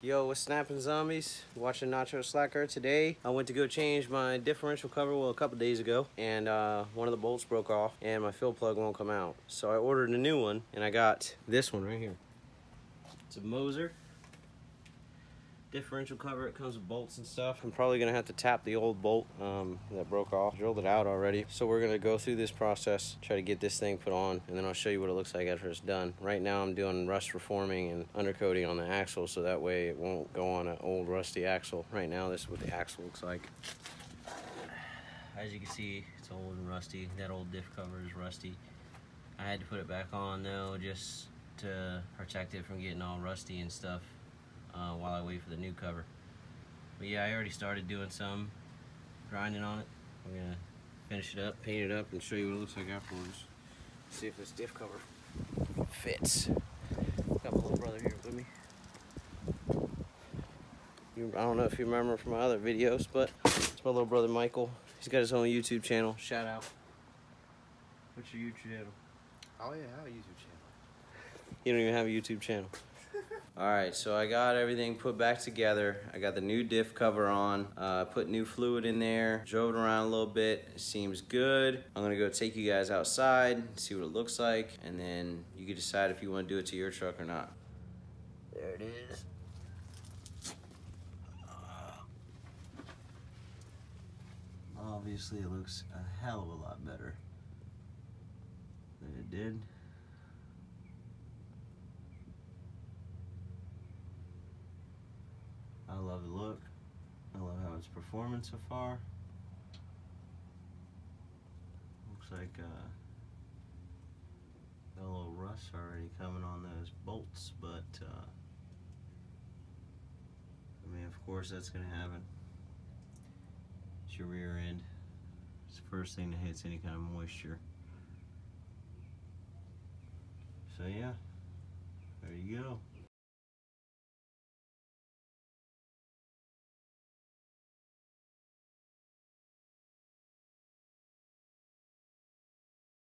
Yo, what's snapping zombies? Watching Nacho Slacker today. I went to go change my differential cover well a couple days ago and uh, one of the bolts broke off and my fill plug won't come out. So I ordered a new one and I got this one right here. It's a Moser differential cover. It comes with bolts and stuff. I'm probably gonna have to tap the old bolt um, that broke off. Drilled it out already. So we're gonna go through this process, try to get this thing put on, and then I'll show you what it looks like after it's done. Right now I'm doing rust reforming and undercoating on the axle so that way it won't go on an old rusty axle. Right now this is what the axle looks like. As you can see, it's old and rusty. That old diff cover is rusty. I had to put it back on though just to protect it from getting all rusty and stuff uh, while I wait for the new cover. But yeah, I already started doing some grinding on it. I'm gonna finish it up, paint it up, and show you what it looks like afterwards. See if this diff cover fits. Got my little brother here with me. You, I don't know if you remember from my other videos, but it's my little brother Michael. He's got his own YouTube channel. Shout out. What's your YouTube channel? Oh yeah, I have a YouTube channel. You don't even have a YouTube channel. All right, so I got everything put back together. I got the new diff cover on, uh, put new fluid in there, drove it around a little bit. It seems good. I'm gonna go take you guys outside, see what it looks like, and then you can decide if you wanna do it to your truck or not. There it is. Obviously it looks a hell of a lot better than it did. I love the look. I love how it's performing so far. Looks like uh, a little rust already coming on those bolts, but uh, I mean, of course, that's going to happen. It's your rear end. It's the first thing that hits any kind of moisture. So yeah, there you go.